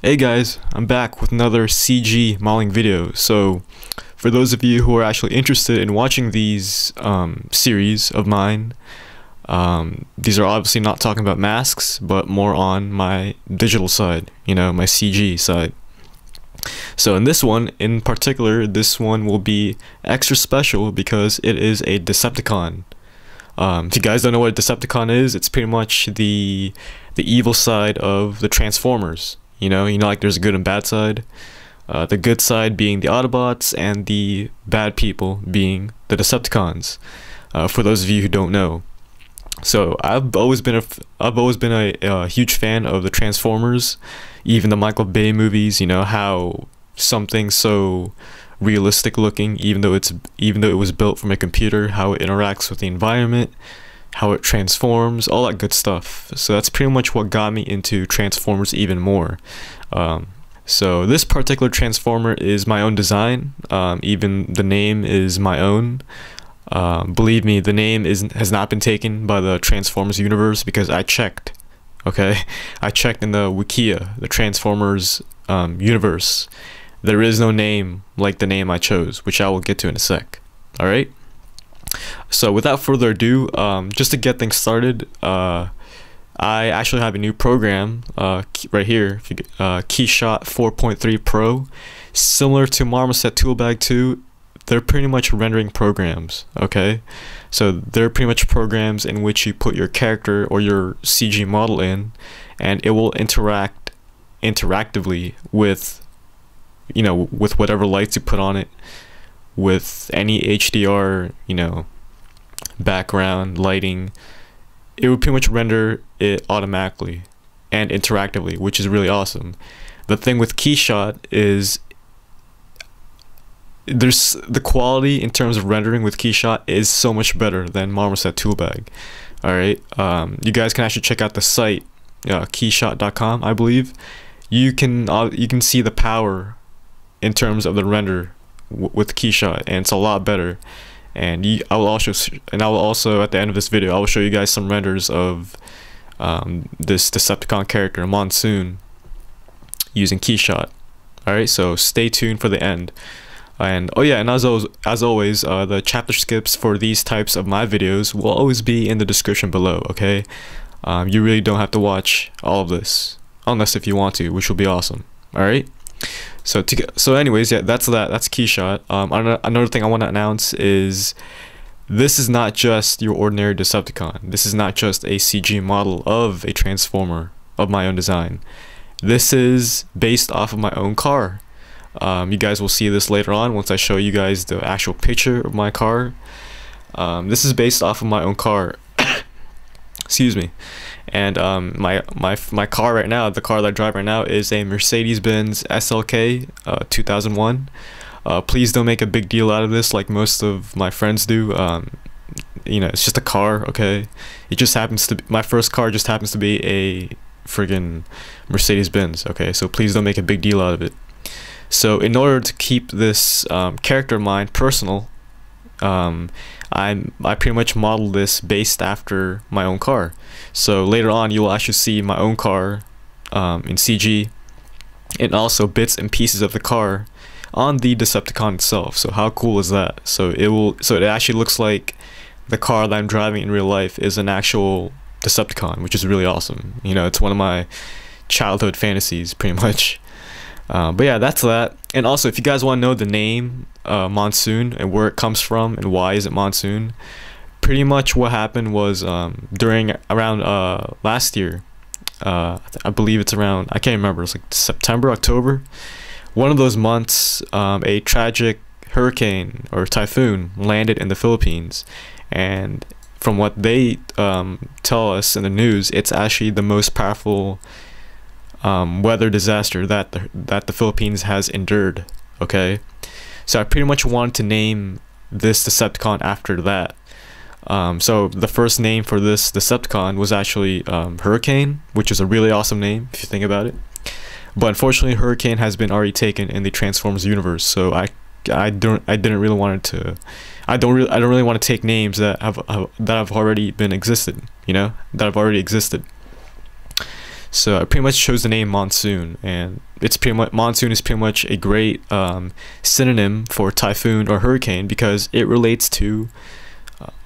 Hey guys, I'm back with another CG modeling video. So, for those of you who are actually interested in watching these um, series of mine, um, these are obviously not talking about masks, but more on my digital side, you know, my CG side. So in this one, in particular, this one will be extra special because it is a Decepticon. Um, if you guys don't know what a Decepticon is, it's pretty much the the evil side of the Transformers. You know, you know, like there's a good and bad side. Uh, the good side being the Autobots, and the bad people being the Decepticons. Uh, for those of you who don't know, so I've always been a I've always been a, a huge fan of the Transformers, even the Michael Bay movies. You know how something so realistic looking, even though it's even though it was built from a computer, how it interacts with the environment, how it transforms, all that good stuff. So that's pretty much what got me into Transformers even more. Um, so this particular Transformer is my own design. Um, even the name is my own. Um, believe me, the name is has not been taken by the Transformers universe because I checked. Okay, I checked in the Wikia, the Transformers um, universe. There is no name like the name I chose, which I will get to in a sec. All right. So without further ado, um, just to get things started, uh, I actually have a new program uh, right here, uh, Keyshot 4.3 Pro, similar to Marmoset Toolbag 2. They're pretty much rendering programs, okay? So they're pretty much programs in which you put your character or your CG model in, and it will interact interactively with, you know, with whatever lights you put on it, with any HDR, you know, background, lighting, it would pretty much render it automatically and interactively, which is really awesome. The thing with Keyshot is there's the quality in terms of rendering with Keyshot is so much better than Marmoset Toolbag. All right, um, you guys can actually check out the site, uh, keyshot.com, I believe. You can uh, you can see the power in terms of the render with Keyshot, and it's a lot better. And you, I will also and I will also at the end of this video I will show you guys some renders of um, this Decepticon character Monsoon using Keyshot. All right, so stay tuned for the end. And oh yeah, and as always, as always, uh, the chapter skips for these types of my videos will always be in the description below. Okay, um, you really don't have to watch all of this unless if you want to, which will be awesome. All right. So to get, so anyways, yeah, that's that. That's Keyshot. Um, another thing I want to announce is this is not just your ordinary Decepticon. This is not just a CG model of a Transformer of my own design. This is based off of my own car. Um, you guys will see this later on once I show you guys the actual picture of my car. Um, this is based off of my own car. Excuse me and um, my my my car right now, the car that I drive right now, is a Mercedes-Benz SLK uh, 2001. Uh, please don't make a big deal out of this like most of my friends do. Um, you know, it's just a car, okay? It just happens to be, my first car just happens to be a friggin' Mercedes-Benz, okay? So please don't make a big deal out of it. So in order to keep this um, character of mine personal, um, I I pretty much modeled this based after my own car. So later on, you will actually see my own car um, in CG, and also bits and pieces of the car on the Decepticon itself. So how cool is that? So it will. So it actually looks like the car that I'm driving in real life is an actual Decepticon, which is really awesome. You know, it's one of my childhood fantasies, pretty much. Uh, but yeah, that's that. And also, if you guys want to know the name uh, Monsoon and where it comes from and why is it Monsoon, pretty much what happened was um, during around uh, last year. Uh, I believe it's around I can't remember. It's like September, October. One of those months, um, a tragic hurricane or typhoon landed in the Philippines, and from what they um, tell us in the news, it's actually the most powerful um, weather disaster that the, that the Philippines has endured. Okay, so I pretty much wanted to name this Decepticon after that. Um, so the first name for this Decepticon was actually um, Hurricane, which is a really awesome name if you think about it. But unfortunately, Hurricane has been already taken in the Transformers universe, so I I don't I didn't really want to I don't really I don't really want to take names that have, that have already been existed, you know, that have already existed. So I pretty much chose the name Monsoon, and it's pretty much monsoon is pretty much a great um, synonym for typhoon or hurricane because it relates to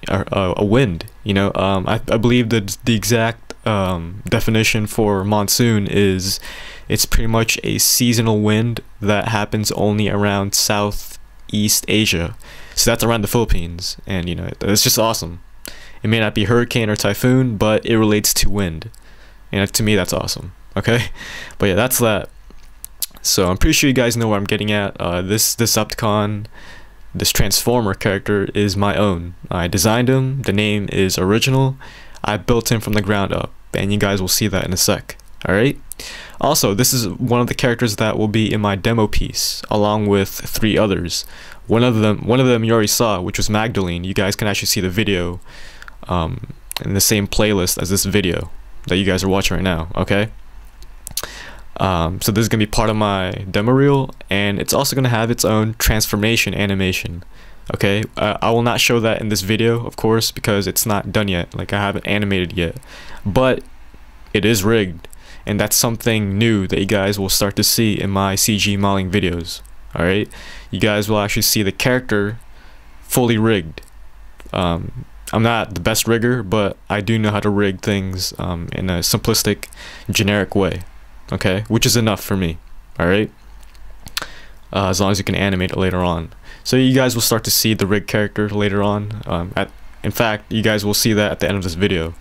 uh, a, wind. You know, um, I, I believe that the exact um, definition for monsoon is it's pretty much a seasonal wind that happens only around Southeast Asia. So that's around the Philippines, and you know it's just awesome. It may not be hurricane or typhoon, but it relates to wind, and to me that's awesome. Okay, but yeah, that's that. So I'm pretty sure you guys know where I'm getting at. Uh, this Decepticon, this Transformer character is my own. I designed him. The name is original. I built him from the ground up, and you guys will see that in a sec. All right. Also, this is one of the characters that will be in my demo piece, along with three others. One of them, one of them you already saw, which was Magdalene. You guys can actually see the video um, in the same playlist as this video that you guys are watching right now. Okay. Um, so this is gonna be part of my demo reel, and it's also gonna have its own transformation animation. Okay, uh, I will not show that in this video, of course, because it's not done yet. Like I haven't animated yet, but it is rigged, and that's something new that you guys will start to see in my CG modeling videos. All right, you guys will actually see the character fully rigged. Um, I'm not the best rigger, but I do know how to rig things um, in a simplistic, generic way okay? Which is enough for me all right uh, as long as you can animate it later on. So you guys will start to see the rig character later on um, at, in fact you guys will see that at the end of this video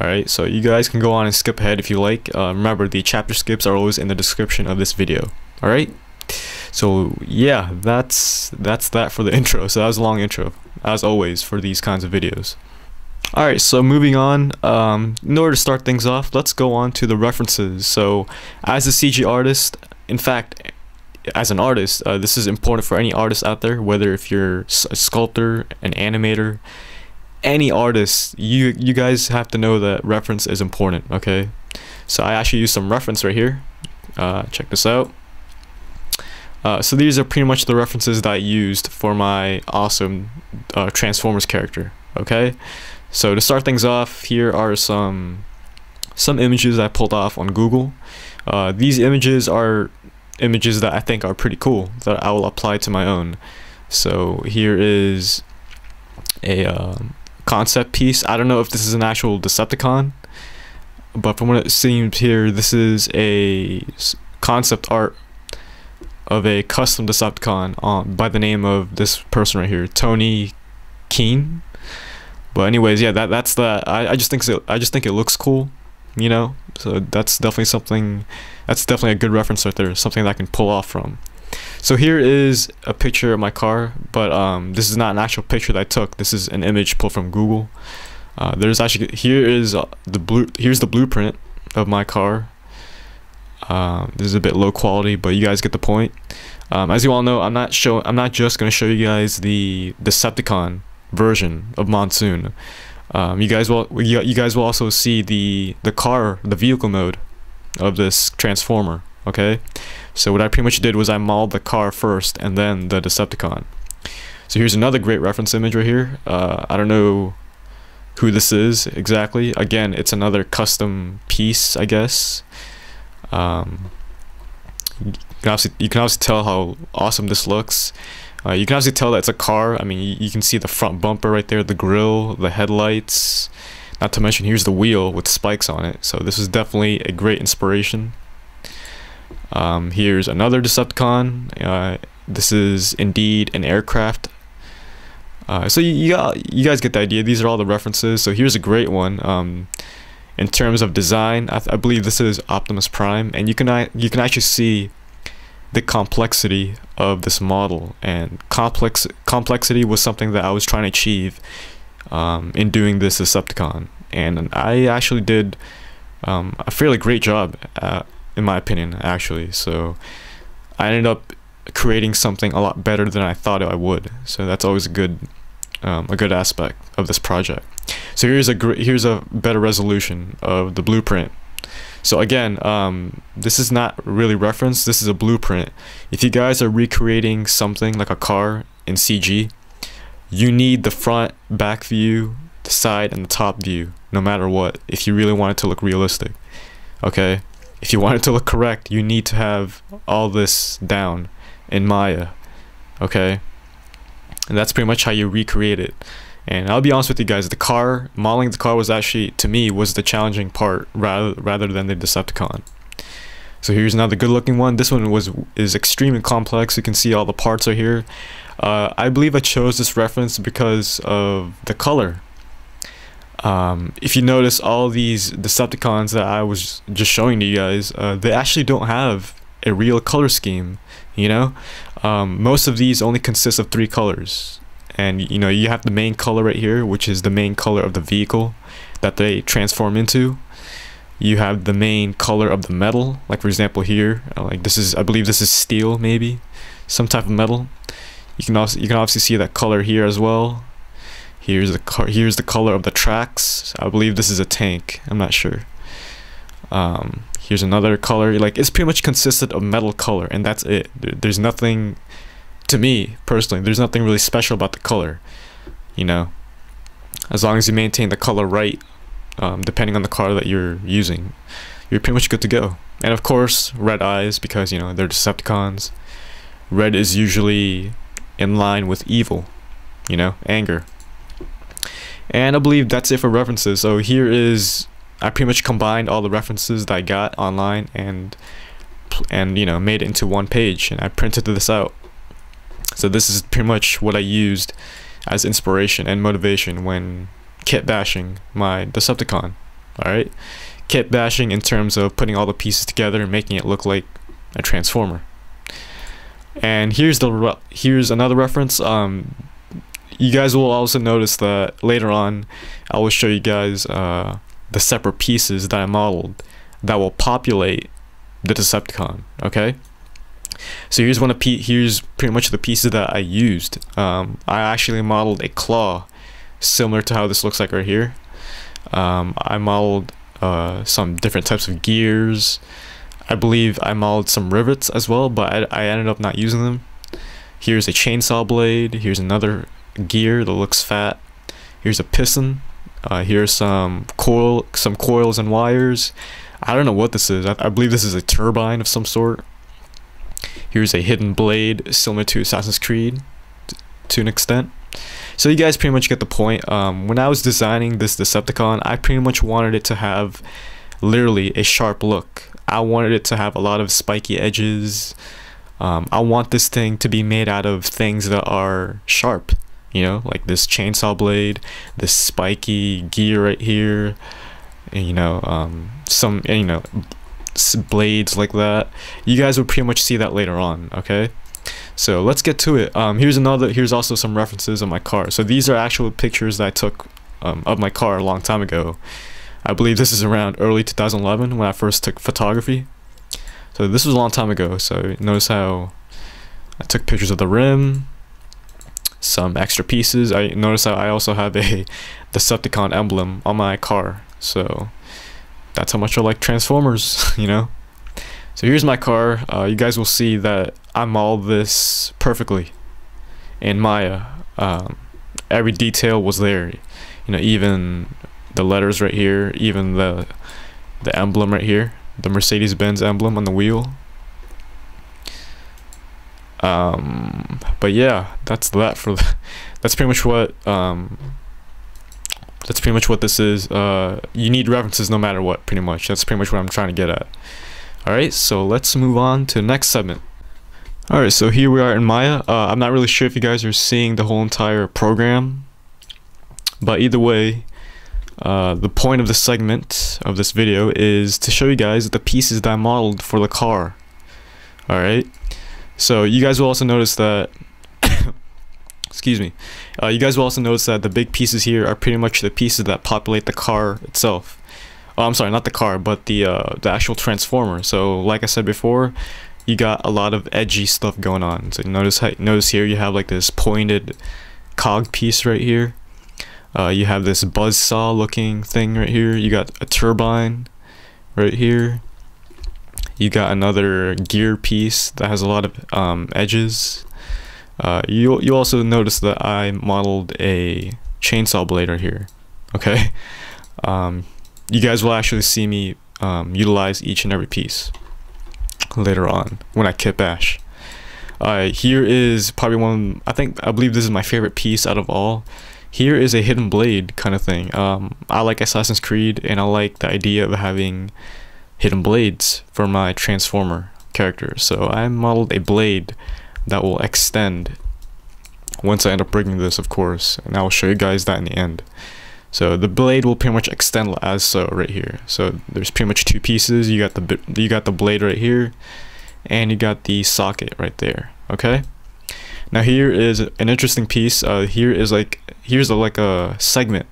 alright? So you guys can go on and skip ahead if you like. Uh, remember the chapter skips are always in the description of this video alright? So yeah that's that's that for the intro. So that was a long intro as always for these kinds of videos Alright, so moving on, um, in order to start things off, let's go on to the references. So, as a CG artist, in fact, as an artist, uh, this is important for any artist out there, whether if you're a sculptor, an animator, any artist, you you guys have to know that reference is important, okay? So I actually use some reference right here. Uh, check this out. Uh, so these are pretty much the references that I used for my awesome uh, Transformers character, okay? So to start things off, here are some some images I pulled off on Google. Uh, these images are images that I think are pretty cool that I will apply to my own. So here is a uh, concept piece. I don't know if this is an actual Decepticon, but from what it seems here, this is a concept art of a custom Decepticon on, by the name of this person right here, Tony Keene but anyways yeah that that's the I, I just think so I just think it looks cool you know? So that's definitely something that's definitely a good reference right there something that I can pull off from. So here is a picture of my car but um, this is not an actual picture that I took. This is an image pulled from Google. Uh, there's actually here is uh, the blue here's the blueprint of my car. Uh, this is a bit low quality but you guys get the point. Um, as you all know I'm not show I'm not just gonna show you guys the Decepticon version of Monsoon. Um, you guys will you, you guys will also see the the car the vehicle mode of this transformer. Okay, so what I pretty much did was I modeled the car first and then the Decepticon. So here's another great reference image right here. Uh, I don't know who this is exactly. Again, it's another custom piece, I guess. Um, you can obviously you can obviously tell how awesome this looks. Uh, you can obviously tell that it's a car. I mean, you, you, can see the front bumper right there, the grill, the headlights. Not to mention, here's the wheel with spikes on it. So this is definitely a great inspiration. Um, here's another Decepticon. Uh, this is indeed an aircraft. Uh, so you, you, got, you guys get the idea. These are all the references. So here's a great one. Um, in terms of design, I, I believe this is Optimus Prime, and you can you can actually see the complexity of this model. And complex complexity was something that I was trying to achieve um, in doing this Decepticon and I actually did um, a fairly great job uh, in my opinion actually. So I ended up creating something a lot better than I thought I would. So that's always a good um, a good aspect of this project. So here's a here's a better resolution of the blueprint so again, um, this is not really reference, this is a blueprint. If you guys are recreating something like a car in CG, you need the front, back view, the side, and the top view, no matter what, if you really want it to look realistic. Okay? if you want it to look correct, you need to have all this down in Maya. Okay? And that's pretty much how you recreate it. And I'll be honest with you guys, the car, modeling the car was actually, to me, was the challenging part rather rather than the Decepticon. So here's another good looking one. This one was is extremely complex. You can see all the parts are here. Uh, I believe I chose this reference because of the color. Um, if you notice all these Decepticons that I was just showing to you guys, uh, they actually don't have a real color scheme, you know? Um, most of these only consist of three colors. And, you know, you have the main color right here, which is the main color of the vehicle that they transform into. You have the main color of the metal like for example here uh, like this is I believe this is steel maybe some type of metal. You can also you can obviously see that color here as well. Here's the car here's the color of the tracks. I believe this is a tank I'm not sure. Um, here's another color like it's pretty much consisted of metal color and that's it. There's nothing to me personally there's nothing really special about the color you know as long as you maintain the color right um, depending on the car that you're using, you're pretty much good to go. And of course, red eyes because you know they're Decepticons. Red is usually in line with evil, you know, anger. And I believe that's it for references. So here is I pretty much combined all the references that I got online and and you know made it into one page and I printed this out. So this is pretty much what I used as inspiration and motivation when kit bashing my Decepticon. Alright? Kit bashing in terms of putting all the pieces together and making it look like a Transformer. And here's the here's another reference. Um, you guys will also notice that later on, I will show you guys uh, the separate pieces that I modeled that will populate the Decepticon. Okay. So here's one of here's pretty much the pieces that I used. Um, I actually modeled a claw similar to how this looks like right here. Um, I modeled uh, some different types of gears. I believe I modeled some rivets as well, but I, I ended up not using them. Here's a chainsaw blade. Here's another gear that looks fat. Here's a piston. Uh, here's some coil, some coils and wires. I don't know what this is. I, I believe this is a turbine of some sort. Here's a hidden blade, similar to Assassin's Creed, to an extent. So you guys pretty much get the point. Um, when I was designing this Decepticon, I pretty much wanted it to have literally a sharp look. I wanted it to have a lot of spiky edges. Um, I want this thing to be made out of things that are sharp, you know, like this chainsaw blade, this spiky gear right here, and, you know, um, some, you know, blades like that. You guys will pretty much see that later on, okay? So let's get to it. Um, here's another. Here's also some references of my car. So these are actual pictures that I took um, of my car a long time ago. I believe this is around early 2011 when I first took photography. So this was a long time ago. So notice how I took pictures of the rim, some extra pieces. I notice how I also have a Decepticon emblem on my car. So that's how much I like Transformers, you know. So here's my car. Uh, you guys will see that I modeled this perfectly in Maya. Um, every detail was there. You know, even the letters right here, even the the emblem right here, the Mercedes-Benz emblem on the wheel. Um, but yeah, that's that for the, that's pretty much what um, that's pretty much what this is. Uh, you need references no matter what, pretty much. That's pretty much what I'm trying to get at. Alright, so let's move on to the next segment. Alright, so here we are in Maya. Uh, I'm not really sure if you guys are seeing the whole entire program, but either way, uh, the point of the segment of this video is to show you guys the pieces that I modeled for the car. Alright, so you guys will also notice that, excuse me, uh, you guys will also notice that the big pieces here are pretty much the pieces that populate the car itself. Oh, I'm sorry, not the car, but the uh, the actual transformer. So, like I said before, you got a lot of edgy stuff going on. So notice how, notice here you have like this pointed cog piece right here. Uh, you have this buzz saw looking thing right here. You got a turbine right here. You got another gear piece that has a lot of um, edges. Uh, you you also notice that I modeled a chainsaw blade right here. Okay. Um, you guys will actually see me um, utilize each and every piece later on when I kit bash. Uh, here is probably one, I think, I believe this is my favorite piece out of all. Here is a hidden blade kind of thing. Um, I like Assassin's Creed and I like the idea of having hidden blades for my Transformer character. So I modeled a blade that will extend once I end up bringing this, of course, and I will show you guys that in the end. So the blade will pretty much extend as so right here. So there's pretty much two pieces. You got the you got the blade right here, and you got the socket right there. Okay. Now here is an interesting piece. Uh, here is like here's a, like a segment.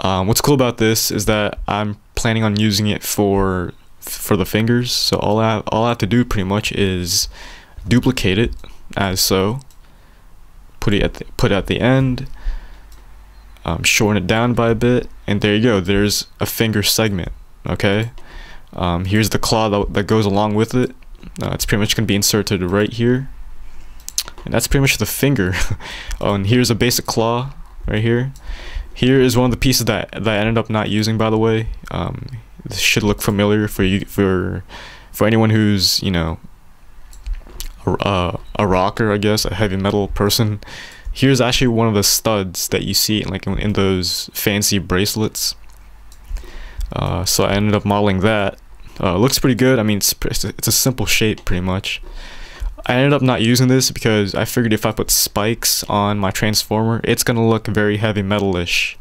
Um, what's cool about this is that I'm planning on using it for for the fingers. So all I all I have to do pretty much is duplicate it as so. Put it at the, put it at the end um, shorten it down by a bit, and there you go. There's a finger segment. Okay. Um, here's the claw that, that goes along with it. Uh, it's pretty much to be inserted right here. And that's pretty much the finger. oh, and here's a basic claw right here. Here is one of the pieces that, that I ended up not using, by the way. Um, this should look familiar for you for for anyone who's you know a, a rocker, I guess, a heavy metal person. Here's actually one of the studs that you see like in, in those fancy bracelets. Uh, so I ended up modeling that. Uh, looks pretty good. I mean it's, it's a simple shape pretty much. I ended up not using this because I figured if I put spikes on my transformer it's gonna look very heavy metalish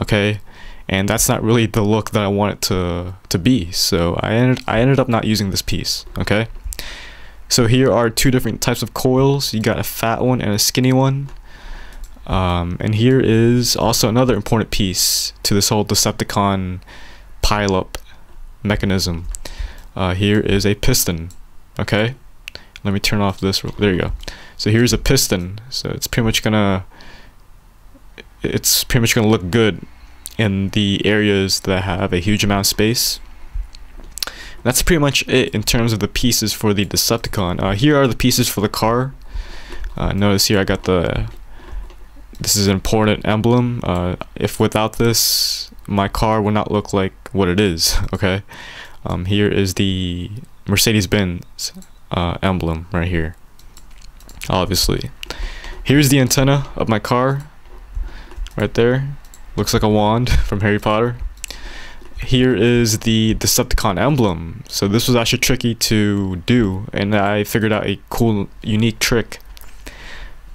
okay? And that's not really the look that I want it to to be. So I ended I ended up not using this piece okay so here are two different types of coils you got a fat one and a skinny one um, and here is also another important piece to this whole Decepticon pileup mechanism. Uh, here is a piston. Okay, let me turn off this. There you go. So here's a piston. So it's pretty much gonna it's pretty much gonna look good in the areas that have a huge amount of space. That's pretty much it in terms of the pieces for the Decepticon. Uh, here are the pieces for the car. Uh, notice here I got the this is an important emblem. Uh, if without this, my car would not look like what it is. Okay, um, here is the Mercedes-Benz uh, emblem right here. Obviously, here's the antenna of my car. Right there, looks like a wand from Harry Potter. Here is the Decepticon emblem. So this was actually tricky to do, and I figured out a cool, unique trick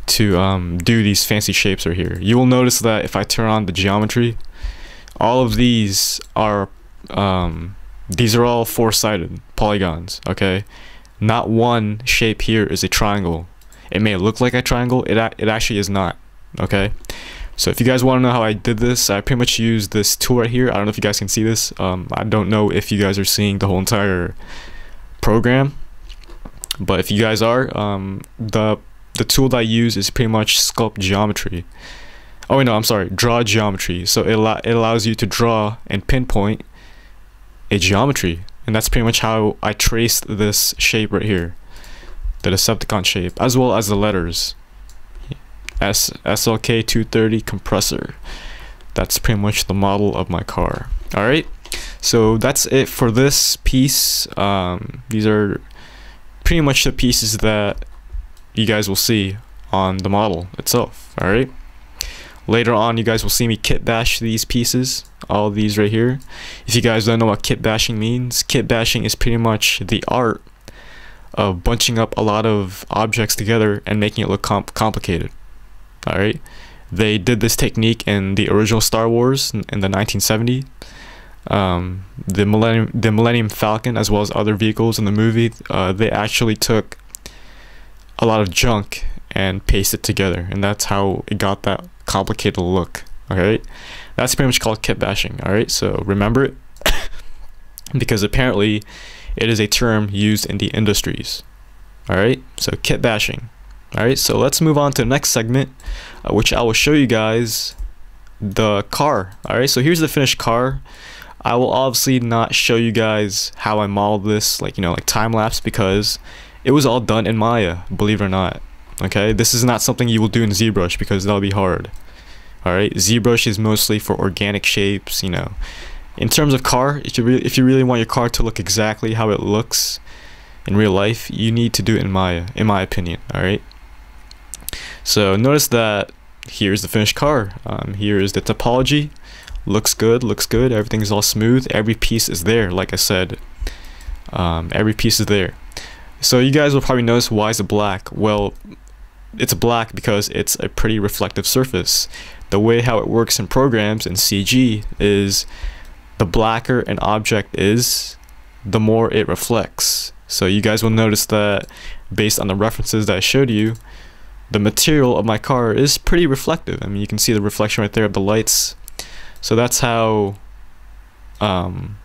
to um, do these fancy shapes right here. You will notice that if I turn on the geometry, all of these are um, these are all four-sided polygons. Okay, not one shape here is a triangle. It may look like a triangle. It it actually is not. Okay. So if you guys want to know how I did this, I pretty much used this tool right here. I don't know if you guys can see this. Um, I don't know if you guys are seeing the whole entire program, but if you guys are, um, the the tool that I use is pretty much sculpt geometry. Oh wait, no, I'm sorry, draw geometry. So it, it allows you to draw and pinpoint a geometry. And that's pretty much how I traced this shape right here. The Decepticon shape, as well as the letters. S SLK 230 Kompressor. That's pretty much the model of my car. Alright, so that's it for this piece. Um, these are pretty much the pieces that you guys will see on the model itself all right later on you guys will see me kit bash these pieces all these right here if you guys don't know what kit bashing means kit bashing is pretty much the art of bunching up a lot of objects together and making it look comp complicated all right they did this technique in the original Star Wars in, the 1970s um, the Millennium the Millennium Falcon as well as other vehicles in the movie uh, they actually took a lot of junk and paste it together and that's how it got that complicated look. Alright. That's pretty much called kit bashing. Alright so remember it. Because apparently it is a term used in the industries. Alright so kit bashing alright so let's move on to the next segment uh, which I will show you guys the car alright so here's the finished car I will obviously not show you guys how I modeled this like you know like time lapse because it was all done in Maya, believe it or not. Okay, this is not something you will do in ZBrush because that'll be hard. Alright, ZBrush is mostly for organic shapes, you know. in terms of car, if you really, if you really want your car to look exactly how it looks in real life, you need to do it in Maya, in my opinion. All right. So notice that here's the finished car. Um, here is the topology. Looks good. Looks good. Everything's all smooth. Every piece is there. Like I said, um, every piece is there. So you guys will probably notice why is it black? Well, it's black because it's a pretty reflective surface. The way how it works in programs and CG is the blacker an object is, the more it reflects. So you guys will notice that based on the references that I showed you, the material of my car is pretty reflective. I mean, you can see the reflection right there of the lights. So that's how um,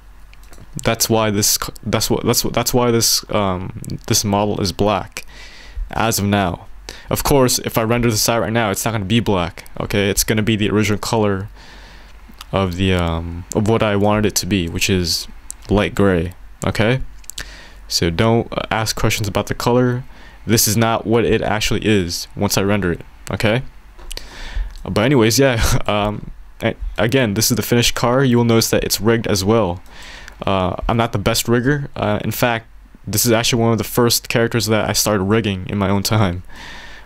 that's why this that's what that's what that's why this um, this model is black as of now of course if I render this out right now it's not going to be black okay it's going to be the original color of the um, of what I wanted it to be which is light gray okay so don't ask questions about the color this is not what it actually is once I render it okay but anyways yeah um, again this is the finished car you will notice that it's rigged as well uh, I'm not the best rigger. Uh, in fact, this is actually one of the first characters that I started rigging in my own time.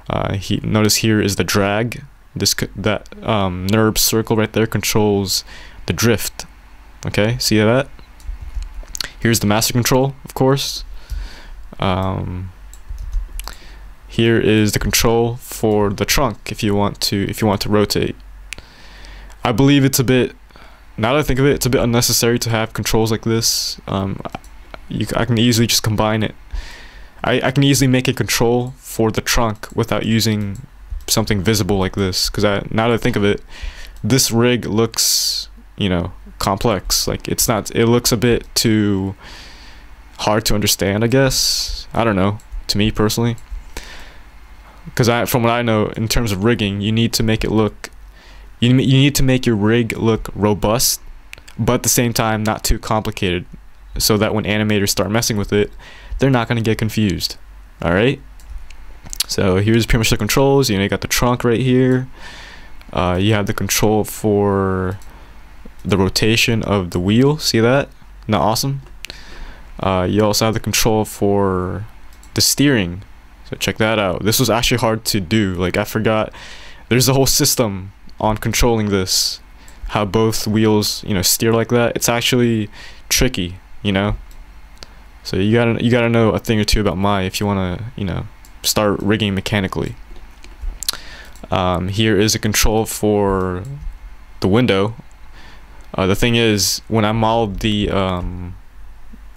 Uh, he notice here is the drag. This that um, NURB circle right there controls the drift. Okay, see that? Here's the master control, of course. Um, here is the control for the trunk if you want to if you want to rotate. I believe it's a bit now that I think of it, it's a bit unnecessary to have controls like this. Um, you, I can easily just combine it. I, I can easily make a control for the trunk without using something visible like this. Because I now that I think of it, this rig looks, you know, complex. Like it's not. It looks a bit too hard to understand. I guess. I don't know. To me personally, because I, from what I know, in terms of rigging, you need to make it look you, you need to make your rig look robust, but at the same time not too complicated so that when animators start messing with it, they're not going to get confused. All right. So here's pretty much the controls. You know, you got the trunk right here. Uh, you have the control for the rotation of the wheel. See that? Not awesome. Uh, you also have the control for the steering. So check that out. This was actually hard to do. Like I forgot. There's a whole system on controlling this how both wheels you know steer like that it's actually tricky you know so you gotta you gotta know a thing or two about Maya if you want to you know start rigging mechanically um, here is a control for the window uh, the thing is when I modeled the um,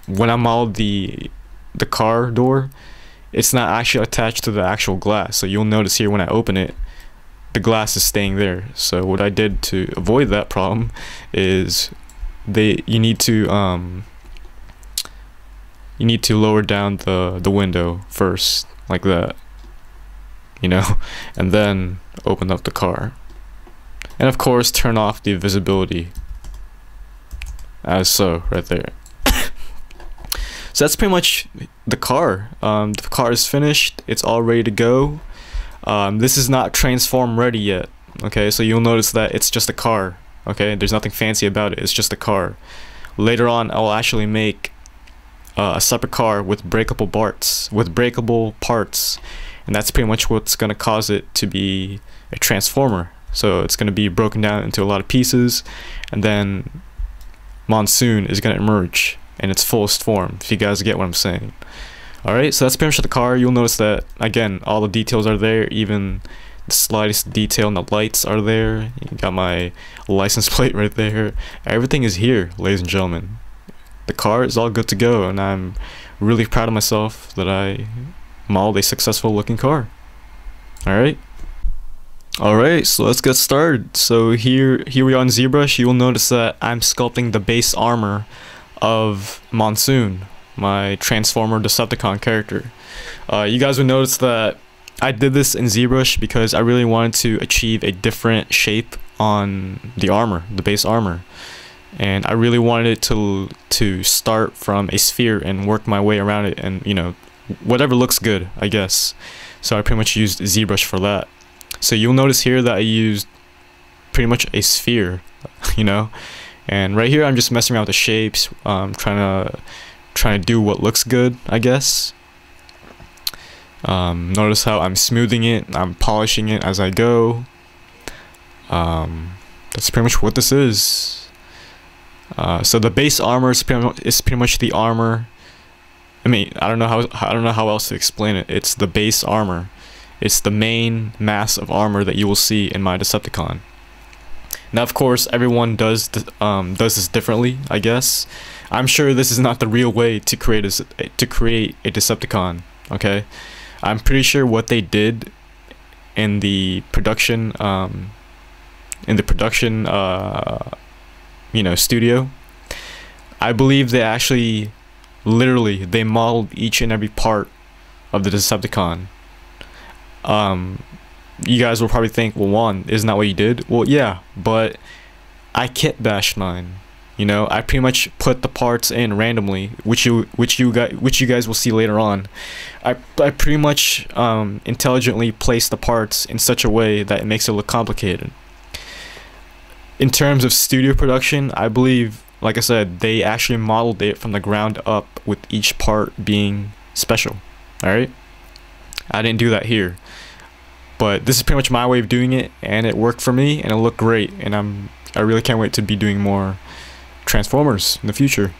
when I modeled the the car door it's not actually attached to the actual glass so you'll notice here when I open it the glass is staying there. So what I did to avoid that problem is they you need to um you need to lower down the the window first like that you know and then open up the car and of course turn off the visibility as so right there so that's pretty much the car um, the car is finished it's all ready to go um, this is not transform ready yet. Okay, so you'll notice that it's just a car. Okay, there's nothing fancy about it. It's just a car. Later on, I will actually make uh, a separate car with breakable parts, with breakable parts, and that's pretty much what's gonna cause it to be a transformer. So it's gonna be broken down into a lot of pieces, and then Monsoon is gonna emerge in its fullest form. If you guys get what I'm saying. Alright, so that's pretty much the car. You'll notice that, again, all the details are there, even the slightest detail in the lights are there. You got my license plate right there. Everything is here, ladies and gentlemen. The car is all good to go, and I'm really proud of myself that I modeled a successful looking car. Alright? Alright, so let's get started. So here here we are on ZBrush, you will notice that I'm sculpting the base armor of Monsoon my Transformer Decepticon character. Uh, you guys would notice that I did this in ZBrush because I really wanted to achieve a different shape on the armor, the base armor. And I really wanted it to to start from a sphere and work my way around it and, you know, whatever looks good, I guess. So I pretty much used ZBrush for that. So you'll notice here that I used pretty much a sphere, you know, And right here, I'm just messing around with the shapes, um, trying to trying to do what looks good, I guess. Um, notice how I'm smoothing it, I'm polishing it as I go. Um, that's pretty much what this is. Uh, so the base armor is pretty, much, is pretty much the armor. I mean, I don't know how I don't know how else to explain it. It's the base armor. It's the main mass of armor that you will see in my Decepticon. Now, of course, everyone does um, does this differently. I guess. I'm sure this is not the real way to create a to create a Decepticon. Okay, I'm pretty sure what they did in the production um, in the production uh, you know studio. I believe they actually literally they modeled each and every part of the Decepticon. Um, you guys will probably think, well, Juan, isn't that what you did? Well, yeah, but I kit bashed mine. You know, I pretty much put the parts in randomly, which you which you guys which you guys will see later on. I I pretty much um, intelligently place the parts in such a way that it makes it look complicated. In terms of studio production, I believe, like I said, they actually modeled it from the ground up with each part being special. All right, I didn't do that here but this is pretty much my way of doing it and it worked for me and it looked great and I'm I really can't wait to be doing more Transformers in the future.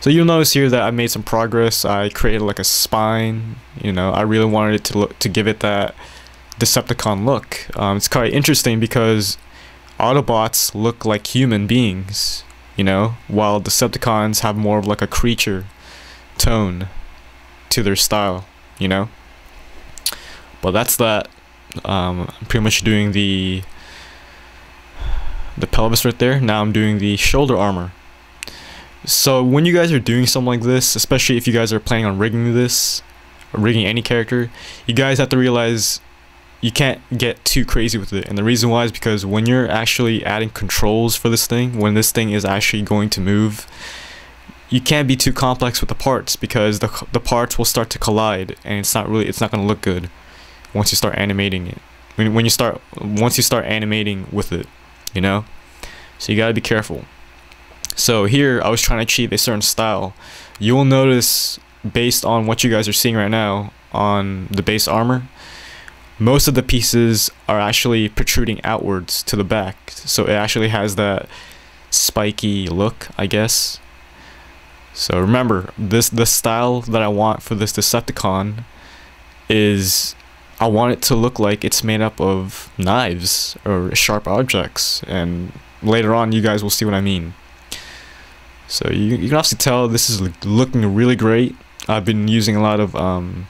So you'll notice here that I made some progress. I created like a spine. You know, I really wanted it to look to give it that Decepticon look. Um, it's quite interesting because Autobots look like human beings. You know, while Decepticons have more of like a creature tone to their style. You know. But that's that um, I'm pretty much doing the the pelvis right there. Now I'm doing the shoulder armor. So when you guys are doing something like this, especially if you guys are planning on rigging this, rigging any character, you guys have to realize you can't get too crazy with it. And the reason why is because when you're actually adding controls for this thing, when this thing is actually going to move, you can't be too complex with the parts because the, the parts will start to collide and it's not really, it's not going to look good once you start animating it. When, when you start, once you start animating with it, you know? So you gotta be careful. So here, I was trying to achieve a certain style. You will notice, based on what you guys are seeing right now on the base armor, most of the pieces are actually protruding outwards to the back. So it actually has that spiky look, I guess. So remember, this the style that I want for this Decepticon is I want it to look like it's made up of knives or sharp objects and later on you guys will see what I mean. So you, you can obviously tell this is looking really great. I've been using a lot of um,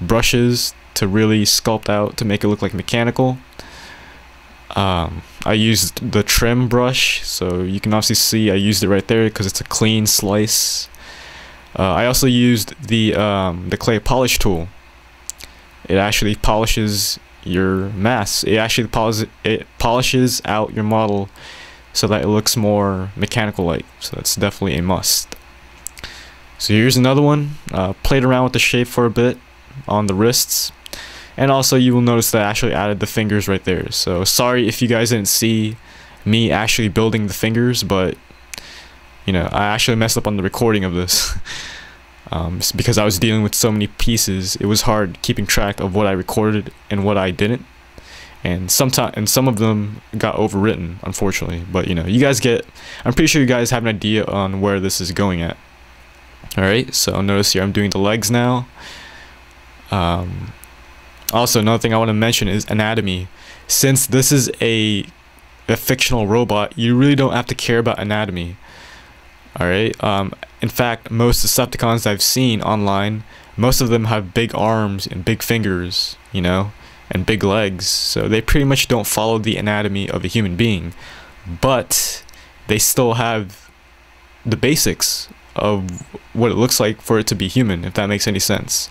brushes to really sculpt out to make it look like mechanical. Um, I used the trim brush so you can obviously see I used it right there because it's a clean slice. Uh, I also used the um, the clay polish tool it actually polishes your mass. It actually polishes it polishes out your model so that it looks more mechanical like. So that's definitely a must. So here's another one. Uh, played around with the shape for a bit on the wrists. And also you will notice that I actually added the fingers right there. So sorry if you guys didn't see me actually building the fingers, but you know, I actually messed up on the recording of this. um, because I was dealing with so many pieces, it was hard keeping track of what I recorded and what I didn't. And sometimes, and some of them got overwritten, unfortunately. But you know, you guys get. I'm pretty sure you guys have an idea on where this is going at. All right. So notice here, I'm doing the legs now. Um, also, another thing I want to mention is anatomy. Since this is a a fictional robot, you really don't have to care about anatomy. All right. Um, in fact, most Decepticons I've seen online, most of them have big arms and big fingers, you know, and big legs. So they pretty much don't follow the anatomy of a human being, but they still have the basics of what it looks like for it to be human, if that makes any sense.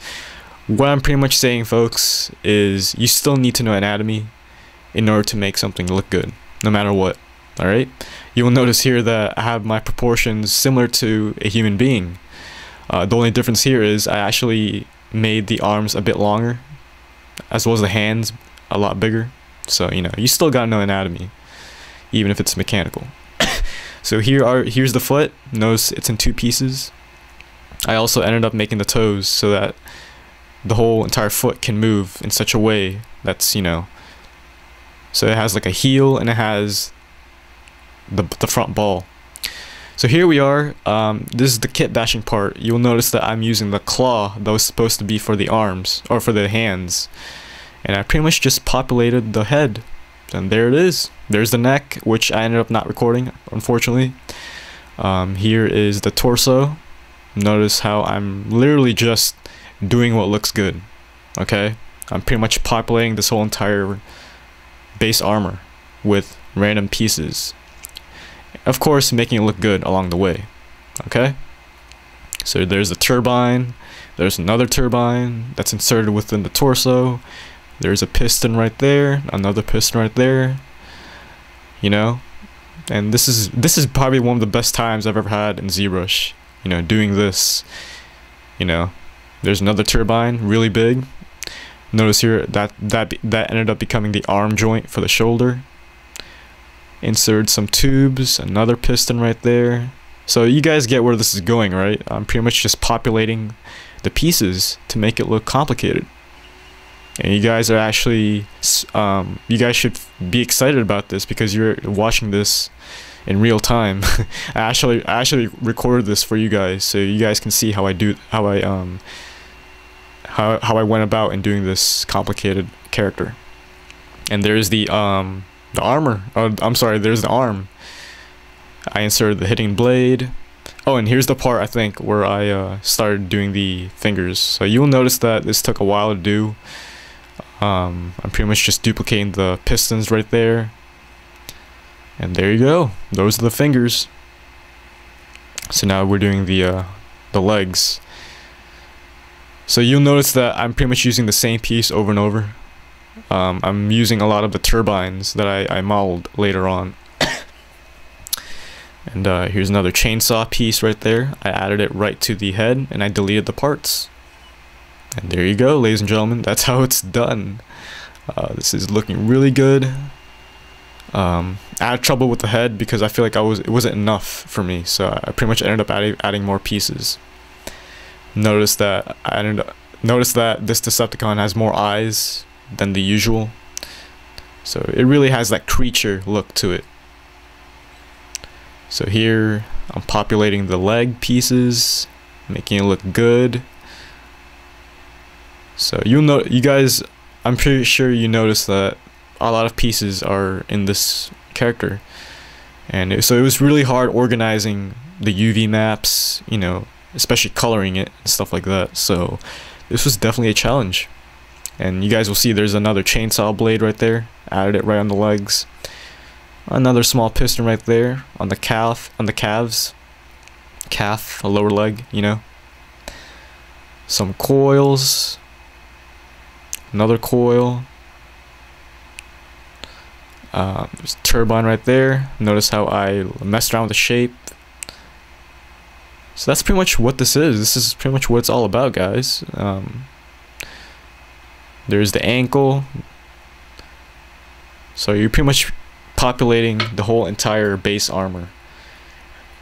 What I'm pretty much saying, folks, is you still need to know anatomy in order to make something look good, no matter what. Alright? You will notice here that I have my proportions similar to a human being. Uh, the only difference here is I actually made the arms a bit longer, as well as the hands a lot bigger. So, you know, you still gotta know anatomy, even if it's mechanical. So here are here's the foot. Notice it's in two pieces. I also ended up making the toes so that the whole entire foot can move in such a way that's you know. So it has like a heel and it has the the front ball. So here we are. Um, this is the kit bashing part. You'll notice that I'm using the claw that was supposed to be for the arms or for the hands, and I pretty much just populated the head. And there it is. There's the neck, which I ended up not recording, unfortunately. Um, here is the torso. Notice how I'm literally just doing what looks good. Okay, I'm pretty much populating this whole entire base armor with random pieces of course making it look good along the way okay? So there's a turbine there's another turbine that's inserted within the torso. There's a piston right there another piston right there you know? And this is this is probably one of the best times I've ever had in ZBrush you know doing this you know? There's another turbine really big. Notice here that that that ended up becoming the arm joint for the shoulder insert some tubes another piston right there. So you guys get where this is going right? I'm pretty much just populating the pieces to make it look complicated. And you guys are actually um, you guys should be excited about this because you're watching this in real time. I actually I actually recorded this for you guys so you guys can see how I do how I um how, how I went about in doing this complicated character. And there's the um the armor. Oh, I'm sorry, there's the arm. I inserted the hitting blade. Oh, and here's the part I think where I uh, started doing the fingers. So you'll notice that this took a while to do. Um, I'm pretty much just duplicating the pistons right there. And there you go. Those are the fingers. So now we're doing the uh, the legs. So you'll notice that I'm pretty much using the same piece over and over. Um, I'm using a lot of the turbines that I, I modeled later on. and uh, here's another chainsaw piece right there. I added it right to the head and I deleted the parts. And there you go, ladies and gentlemen. That's how it's done. Uh, this is looking really good. Um, I had trouble with the head because I feel like I was it wasn't enough for me, so I pretty much ended up adding adding more pieces. Notice that I ended up, notice that this Decepticon has more eyes than the usual. So it really has that creature look to it. So here I'm populating the leg pieces, making it look good. So you'll know, you guys, I'm pretty sure you notice that a lot of pieces are in this character. And it, so it was really hard organizing the UV maps, you know, especially coloring it and stuff like that. So this was definitely a challenge. And you guys will see there's another chainsaw blade right there. Added it right on the legs. Another small piston right there on the calf, on the calves. Calf, a lower leg, you know. Some coils. Another coil. Uh, there's turbine right there. Notice how I messed around with the shape. So that's pretty much what this is. This is pretty much what it's all about, guys. Um, there's the ankle. So you're pretty much populating the whole entire base armor.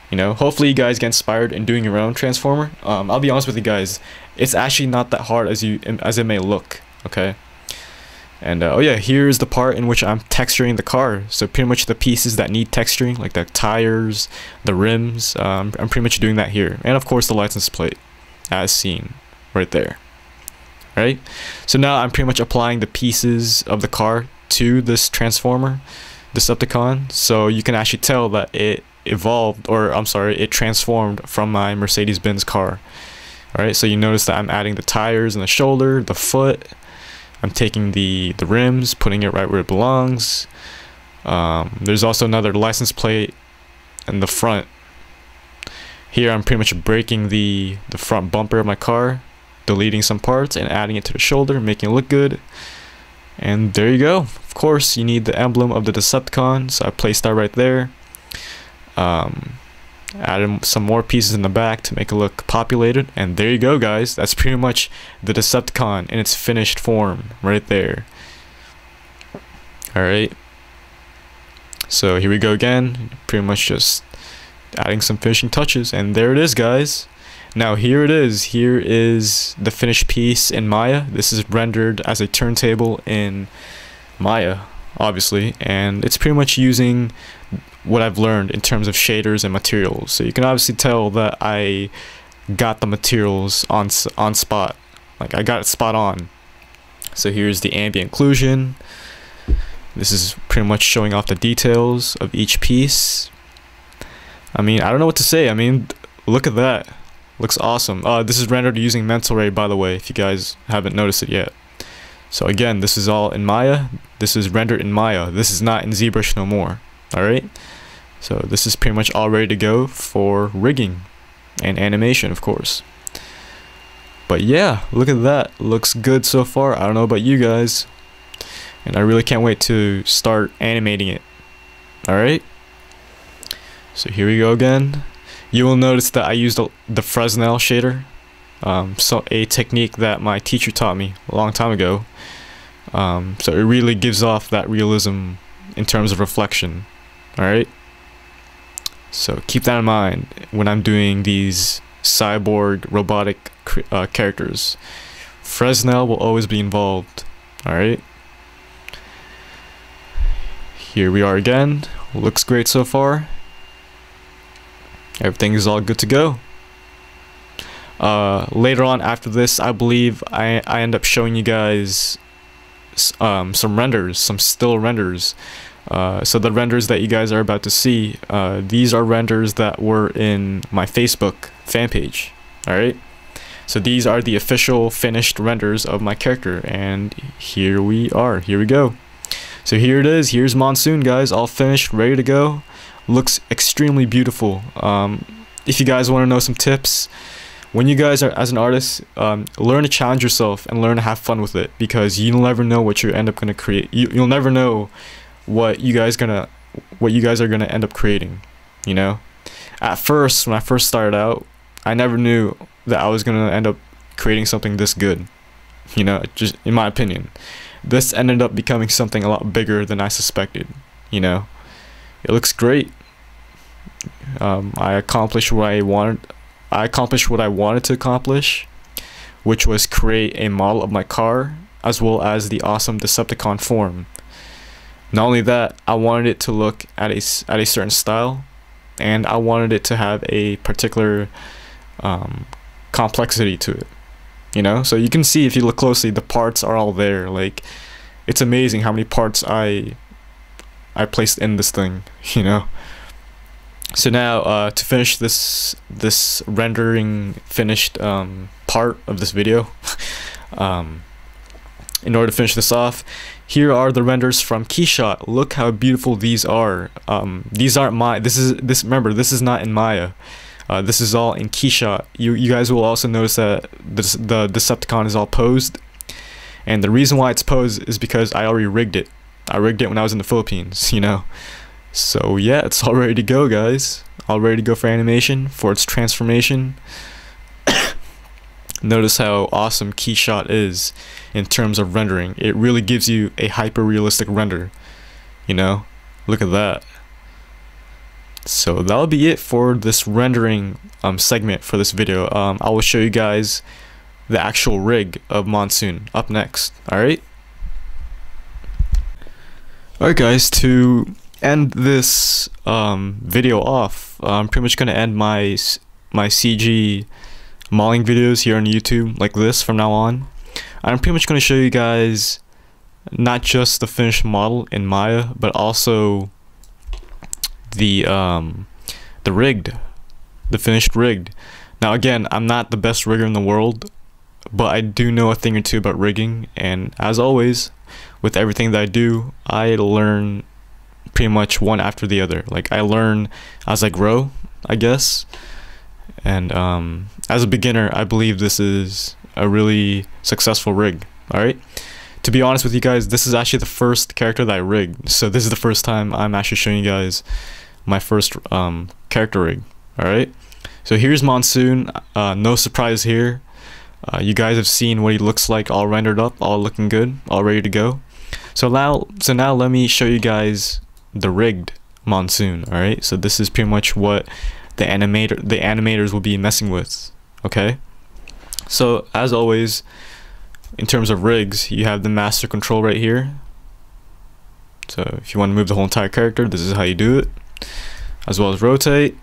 You know, hopefully you guys get inspired in doing your own transformer. Um, I'll be honest with you guys, it's actually not that hard as you as it may look. Okay. And uh, oh yeah, here's the part in which I'm texturing the car. So pretty much the pieces that need texturing, like the tires, the rims, um, I'm pretty much doing that here. And of course the license plate, as seen right there right? So now I'm pretty much applying the pieces of the car to this transformer, Decepticon, so you can actually tell that it evolved, or I'm sorry, it transformed from my Mercedes-Benz car. Alright, so you notice that I'm adding the tires and the shoulder, the foot, I'm taking the, the rims, putting it right where it belongs. Um, there's also another license plate in the front. Here I'm pretty much breaking the, the front bumper of my car deleting some parts and adding it to the shoulder, making it look good. And there you go. Of course, you need the emblem of the Decepticon, so I placed that right there. Um, added some more pieces in the back to make it look populated, and there you go, guys. That's pretty much the Decepticon in its finished form right there. Alright. So here we go again. Pretty much just adding some finishing touches, and there it is, guys. Now here it is. Here is the finished piece in Maya. This is rendered as a turntable in Maya, obviously, and it's pretty much using what I've learned in terms of shaders and materials. So you can obviously tell that I got the materials on on spot. Like I got it spot on. So here's the ambient occlusion. This is pretty much showing off the details of each piece. I mean, I don't know what to say. I mean, look at that. Looks awesome. Uh, this is rendered using Mental Ray, by the way, if you guys haven't noticed it yet. So again, this is all in Maya. This is rendered in Maya. This is not in ZBrush no more. Alright? So this is pretty much all ready to go for rigging and animation, of course. But yeah, look at that. Looks good so far. I don't know about you guys. And I really can't wait to start animating it. Alright? So here we go again. You will notice that I used the Fresnel shader. Um, so a technique that my teacher taught me a long time ago. Um, so it really gives off that realism in terms of reflection. Alright? So keep that in mind when I'm doing these cyborg robotic uh, characters. Fresnel will always be involved. Alright? Here we are again. Looks great so far. Everything is all good to go. Uh, later on after this, I believe I, I end up showing you guys um, some renders, some still renders. Uh, so the renders that you guys are about to see, uh, these are renders that were in my Facebook fan page. Alright? So these are the official finished renders of my character. And here we are. Here we go. So here it is. Here's Monsoon, guys. All finished, ready to go. Looks extremely beautiful. Um, if you guys want to know some tips, when you guys are as an artist um, learn to challenge yourself and learn to have fun with it because you'll never know what you end up going to create. You, you'll never know what you guys gonna what you guys are gonna end up creating you know? At first when i first started out i never knew that i was gonna end up creating something this good you know just in my opinion. This ended up becoming something a lot bigger than i suspected you know it looks great um, i accomplished what i wanted i accomplished what i wanted to accomplish which was create a model of my car as well as the awesome decepticon form not only that, I wanted it to look at a, at a certain style, and I wanted it to have a particular um, complexity to it. You know, so you can see if you look closely, the parts are all there. Like, it's amazing how many parts I I placed in this thing. You know. So now, uh, to finish this this rendering finished um, part of this video, um, in order to finish this off, here are the renders from Keyshot. Look how beautiful these are. Um, these aren't my. This is this. Remember, this is not in Maya. Uh, this is all in Keyshot. You you guys will also notice that the the Decepticon is all posed, and the reason why it's posed is because I already rigged it. I rigged it when I was in the Philippines. You know. So yeah, it's all ready to go, guys. All ready to go for animation for its transformation. Notice how awesome Keyshot is in terms of rendering. It really gives you a hyper realistic render. You know? Look at that. So that'll be it for this rendering um, segment for this video. Um, I will show you guys the actual rig of Monsoon up next. Alright? Alright guys, to end this um, video off, I'm pretty much going to end my, my CG modeling videos here on YouTube like this from now on. I'm pretty much going to show you guys not just the finished model in Maya, but also the um, the rigged, the finished rigged. Now again, I'm not the best rigger in the world, but I do know a thing or two about rigging, and as always, with everything that I do, I learn pretty much one after the other. Like I learn as I grow, I guess. And um, as a beginner, I believe this is a really successful rig. All right. To be honest with you guys, this is actually the first character that I rigged. So this is the first time I'm actually showing you guys my first um, character rig. All right. So here's Monsoon. Uh, no surprise here. Uh, you guys have seen what he looks like all rendered up, all looking good, all ready to go. So now, so now let me show you guys the rigged Monsoon. All right. So this is pretty much what the animator the animators will be messing with. Okay. So as always, in terms of rigs, you have the master control right here. So if you want to move the whole entire character, this is how you do it. As well as rotate.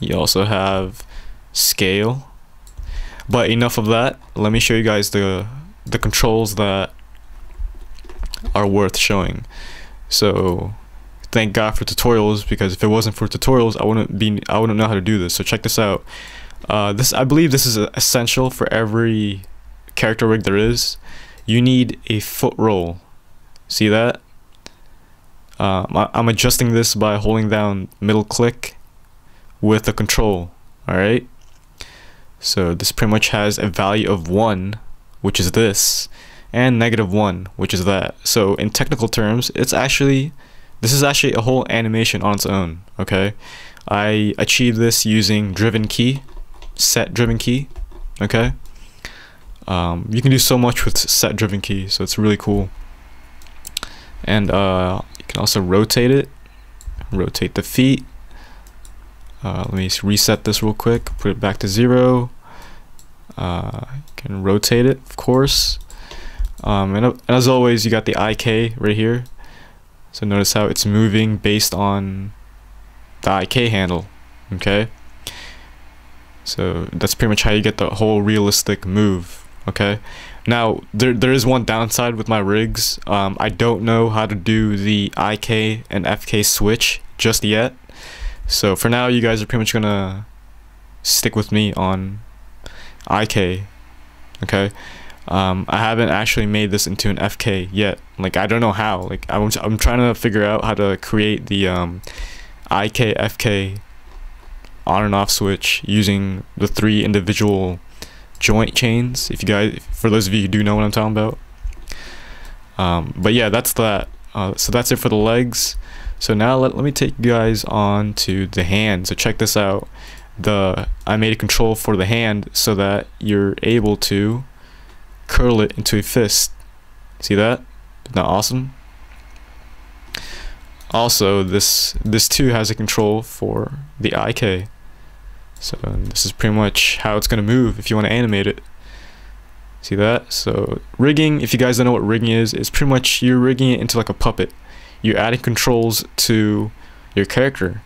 You also have scale. But enough of that. Let me show you guys the the controls that are worth showing. So thank God for tutorials because if it wasn't for tutorials, I wouldn't be I wouldn't know how to do this. So check this out. Uh, this I believe this is essential for every character rig there is. You need a foot roll. See that? Um, I'm adjusting this by holding down middle click with the control. All right. So this pretty much has a value of one, which is this, and negative one, which is that. So in technical terms, it's actually this is actually a whole animation on its own. Okay. I achieved this using driven key set driven key okay um, you can do so much with set driven key so it's really cool and uh, you can also rotate it rotate the feet uh, let me reset this real quick put it back to zero uh, you can rotate it of course um, and, and as always you got the IK right here so notice how it's moving based on the IK handle okay so that's pretty much how you get the whole realistic move. Okay. Now there there is one downside with my rigs. Um, I don't know how to do the IK and FK switch just yet. So for now, you guys are pretty much gonna stick with me on IK. Okay. Um, I haven't actually made this into an FK yet. Like I don't know how. Like I'm I'm trying to figure out how to create the um, IK FK on and off switch using the three individual joint chains. If you guys for those of you who do know what I'm talking about. Um, but yeah that's that. Uh, so that's it for the legs. So now let, let me take you guys on to the hand. So check this out. The I made a control for the hand so that you're able to curl it into a fist see that isn't that awesome also this this too has a control for the IK so this is pretty much how it's going to move if you want to animate it. See that? So rigging, if you guys don't know what rigging is, it's pretty much you're rigging it into like a puppet. You're adding controls to your character.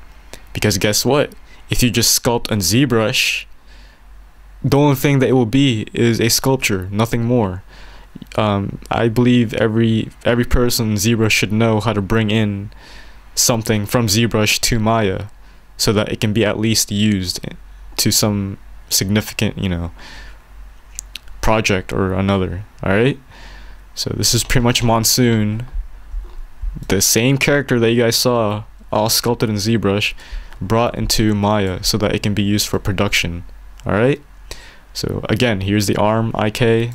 Because guess what? If you just sculpt on ZBrush, the only thing that it will be is a sculpture, nothing more. Um, I believe every every person ZBrush should know how to bring in something from ZBrush to Maya so that it can be at least used to some significant, you know, project or another. All right. So this is pretty much Monsoon, the same character that you guys saw, all sculpted in ZBrush, brought into Maya so that it can be used for production. All right. So again, here's the arm IK.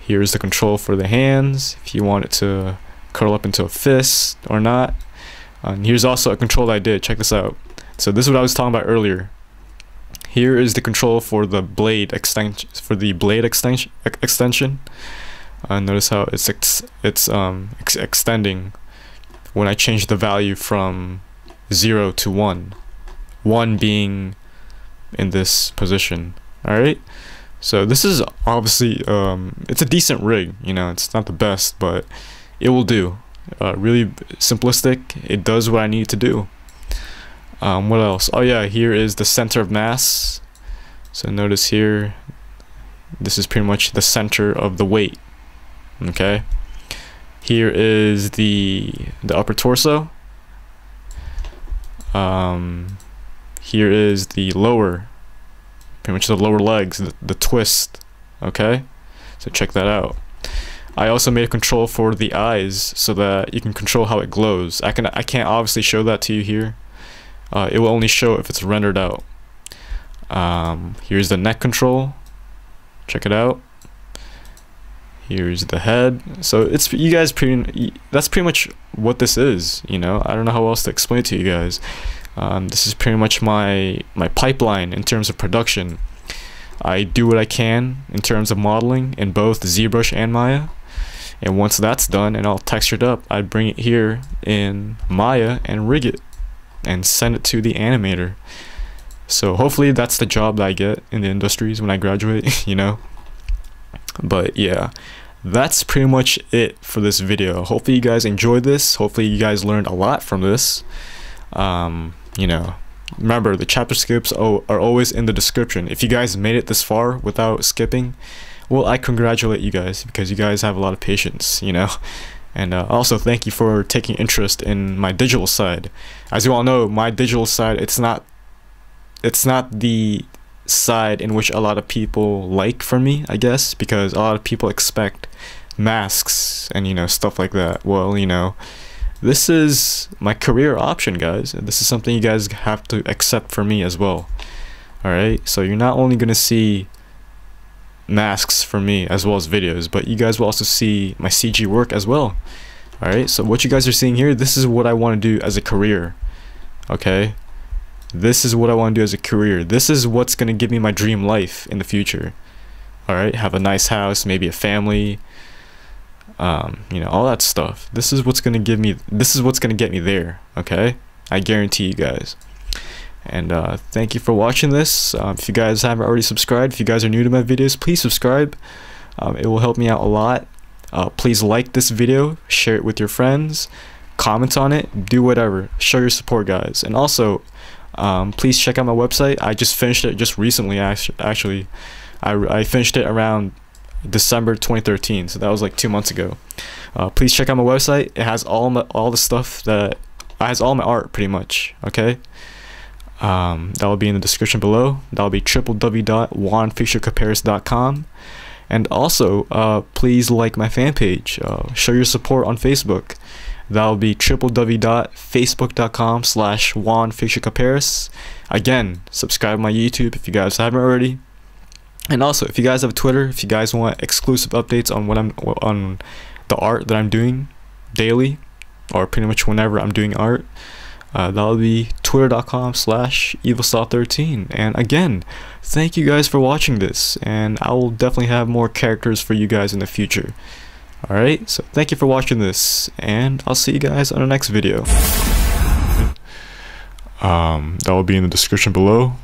Here's the control for the hands. If you want it to curl up into a fist or not. And here's also a control I did. Check this out. So this is what I was talking about earlier. Here is the control for the blade extension for the blade extension extension. Uh, notice how it's ex it's um ex extending when I change the value from zero to one, one being in this position. All right. So this is obviously um it's a decent rig. You know, it's not the best, but it will do. Uh, really simplistic. It does what I need to do. Um, what else? Oh yeah, here is the center of mass. So notice here, this is pretty much the center of the weight. Okay. Here is the the upper torso. Um, here is the lower, pretty much the lower legs, the, the twist. Okay. So check that out. I also made a control for the eyes so that you can control how it glows. I can I can't obviously show that to you here uh, it will only show if it's rendered out. Um, here's the neck control. Check it out. Here's the head. So it's you guys pretty. That's pretty much what this is. You know, I don't know how else to explain to you guys. Um, this is pretty much my my pipeline in terms of production. I do what I can in terms of modeling in both ZBrush and Maya. And once that's done and all textured up, I bring it here in Maya and rig it. and send it to the animator. So hopefully that's the job that I get in the industries when I graduate, you know. But yeah, that's pretty much it for this video. Hopefully you guys enjoyed this. Hopefully you guys learned a lot from this. Um, you know, remember the chapter skips are always in the description. If you guys made it this far without skipping, well, I congratulate you guys because you guys have a lot of patience, you know. And uh, also thank you for taking interest in my digital side. As you all know, my digital side it's not it's not the side in which a lot of people like for me, I guess, because a lot of people expect masks and you know stuff like that. Well, you know, this is my career option, guys. This is something you guys have to accept for me as well. All right? So you're not only going to see masks for me as well as videos, but you guys will also see my CG work as well. All right? So what you guys are seeing here, this is what I want to do as a career. Okay? this is what I want to do as a career. This is what's going to give me my dream life in the future. All right, have a nice house, maybe a family, um, you know, all that stuff. This is what's to give me, this is what's to get me there. Okay, I guarantee you guys. And uh, thank you for watching this. Um, if you guys haven't already subscribed, if you guys are new to my videos, please subscribe. Um, it will help me out a lot. Uh, please like this video, share it with your friends, comment on it, do whatever. Show your support, guys. And also, um, please check out my website. I just finished it just recently. Actually, I, I finished it around December 2013, so that was like two months ago. Uh, please check out my website. It has all my all the stuff that has all my art pretty much. Okay. Um, that will be in the description below. That will be www.juanfreakshowcaparas.com. And also, uh, please like my fan page. Uh, show your support on Facebook. That'll be www.facebook.com slash Juan Again, subscribe my YouTube if you guys haven't already. And also, if you guys have Twitter, if you guys want exclusive updates on what I'm on the art that I'm doing daily, or pretty much whenever I'm doing art, uh, that'll be twitter.com slash evilslaughter13 and again thank you guys for watching this and i will definitely have more characters for you guys in the future Alright, so thank you for watching this, and I'll see you guys on the next video. Um, that will be in the description below.